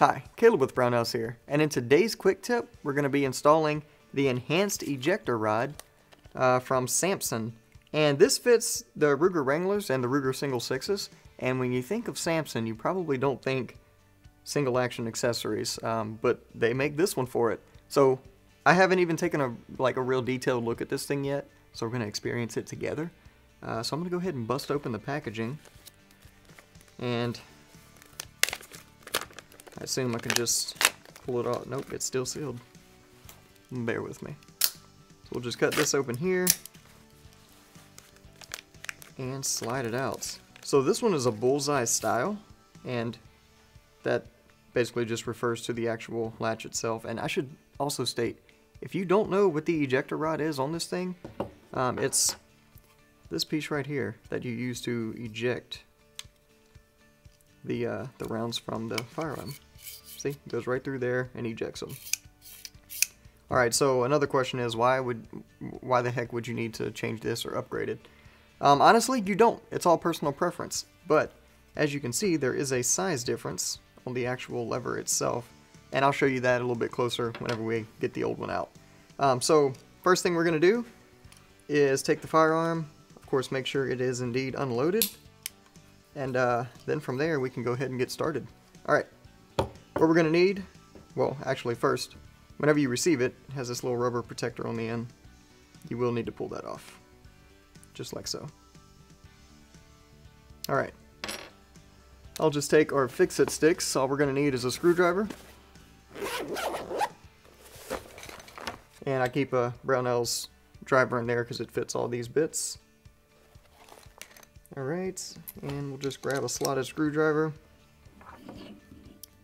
Hi, Caleb with Brownells here, and in today's quick tip, we're going to be installing the enhanced ejector rod uh, from Samson. And this fits the Ruger Wranglers and the Ruger Single Sixes, and when you think of Samson, you probably don't think single action accessories, um, but they make this one for it. So I haven't even taken a like a real detailed look at this thing yet, so we're going to experience it together. Uh, so I'm going to go ahead and bust open the packaging, and I assume I can just pull it off. Nope, it's still sealed. Bear with me. So we'll just cut this open here and slide it out. So this one is a bullseye style, and that basically just refers to the actual latch itself. And I should also state, if you don't know what the ejector rod is on this thing, um, it's this piece right here that you use to eject the uh, the rounds from the firearm. See, goes right through there and ejects them. All right, so another question is why would why the heck would you need to change this or upgrade it? Um, honestly, you don't. It's all personal preference. But as you can see, there is a size difference on the actual lever itself, and I'll show you that a little bit closer whenever we get the old one out. Um, so first thing we're going to do is take the firearm, of course make sure it is indeed unloaded, and uh, then from there we can go ahead and get started. Alright, what we're going to need, well actually first, whenever you receive it, it has this little rubber protector on the end. You will need to pull that off, just like so. Alright, I'll just take our fix-it sticks. All we're going to need is a screwdriver. And I keep a Brownells driver in there because it fits all these bits. Alright, and we'll just grab a slotted screwdriver.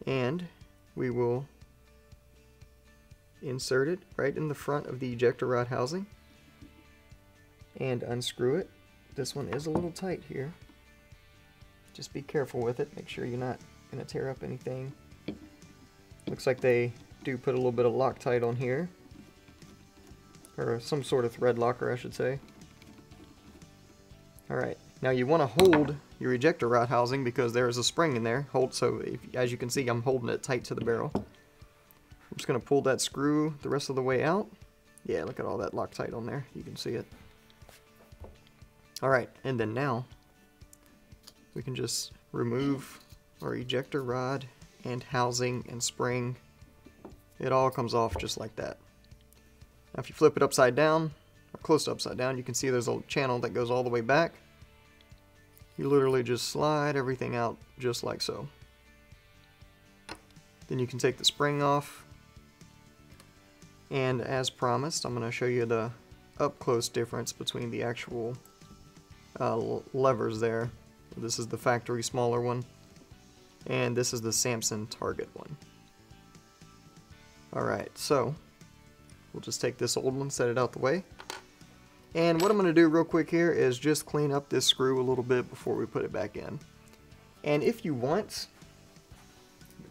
And we will insert it right in the front of the ejector rod housing. And unscrew it. This one is a little tight here. Just be careful with it. Make sure you're not going to tear up anything. Looks like they do put a little bit of Loctite on here. Or some sort of thread locker, I should say. Alright, now you want to hold your ejector rod housing because there is a spring in there. Hold So if, as you can see, I'm holding it tight to the barrel. I'm just going to pull that screw the rest of the way out. Yeah, look at all that Loctite on there. You can see it. Alright, and then now we can just remove our ejector rod and housing and spring. It all comes off just like that. Now if you flip it upside down, or close to upside down, you can see there's a channel that goes all the way back. You literally just slide everything out just like so. Then you can take the spring off. And as promised, I'm going to show you the up close difference between the actual uh, levers there. This is the factory smaller one. And this is the Samson Target one. Alright, so we'll just take this old one, set it out the way. And what I'm going to do real quick here is just clean up this screw a little bit before we put it back in. And if you want,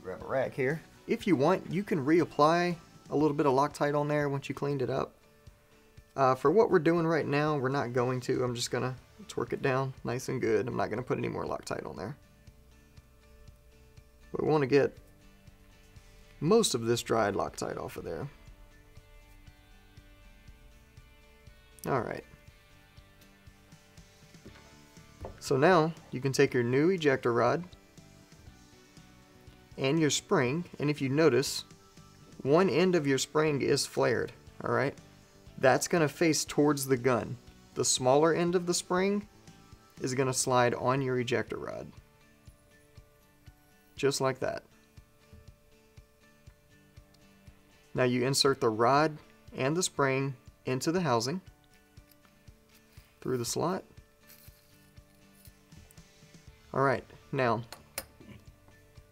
grab a rack here. If you want, you can reapply a little bit of Loctite on there once you cleaned it up. Uh, for what we're doing right now, we're not going to. I'm just going to Torque it down nice and good. I'm not going to put any more Loctite on there. We want to get most of this dried Loctite off of there. Alright. So now you can take your new ejector rod and your spring, and if you notice, one end of your spring is flared, alright? That's going to face towards the gun the smaller end of the spring is going to slide on your ejector rod. Just like that. Now you insert the rod and the spring into the housing through the slot. Alright, now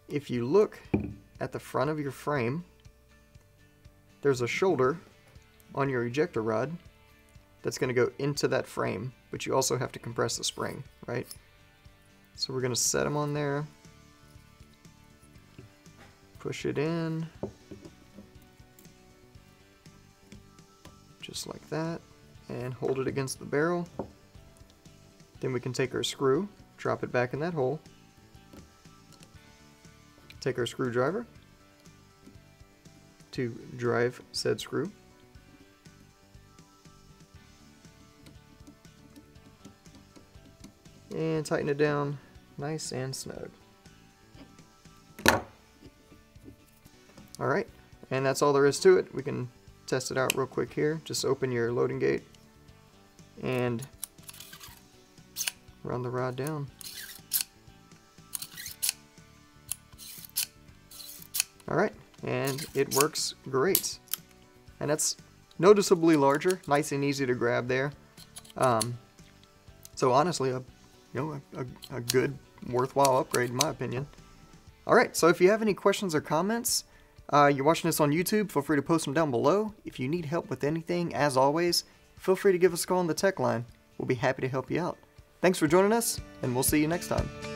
if you look at the front of your frame, there's a shoulder on your ejector rod that's going to go into that frame, but you also have to compress the spring, right? So we're going to set them on there, push it in, just like that, and hold it against the barrel. Then we can take our screw, drop it back in that hole, take our screwdriver, to drive said screw. And tighten it down nice and snug. Alright, and that's all there is to it. We can test it out real quick here. Just open your loading gate and run the rod down. Alright, and it works great. And that's noticeably larger, nice and easy to grab there. Um, so honestly, a, you know, a, a, a good, worthwhile upgrade in my opinion. Alright, so if you have any questions or comments, uh, you're watching this on YouTube, feel free to post them down below. If you need help with anything, as always, feel free to give us a call on the tech line. We'll be happy to help you out. Thanks for joining us, and we'll see you next time.